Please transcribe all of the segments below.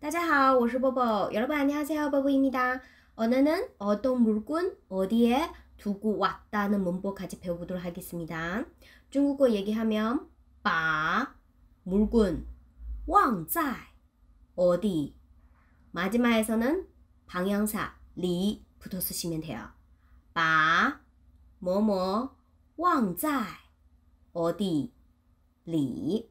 大家好，我是波波。 여러분 안녕하세요,波波입니다. 언어는 어떤 물건 어디에 두고 왔다는 문법 같이 배워보도록 하겠습니다. 중국어 얘기하면 바 물건 忘在 어디 마지막에서는 방향사 리 붙어 쓰시면 돼요. 바 뭐뭐 忘在 어디 리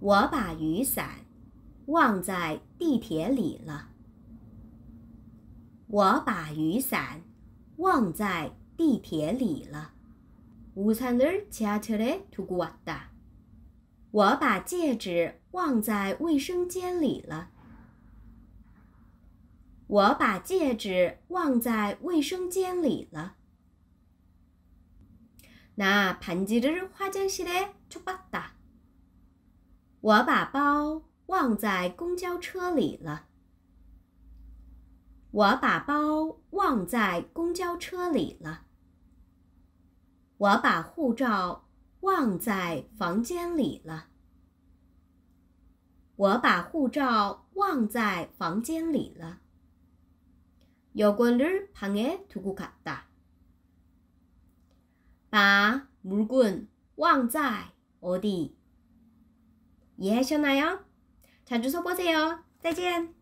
我把雨伞忘在地铁里了。我把雨伞忘在地铁里了。우산을지하철에두고왔다我把戒指忘在卫生间里了。我把戒指忘在卫生间里了。나반지를화장실에쳐봤다 我把包忘在公交车里了。我把包忘在公交车里了。我把护照忘在房间里了。我把护照忘在房间里了。요거를방에두고갔다把물건忘在어디？ 이해하셨나요? 자주 써보세요. 再见。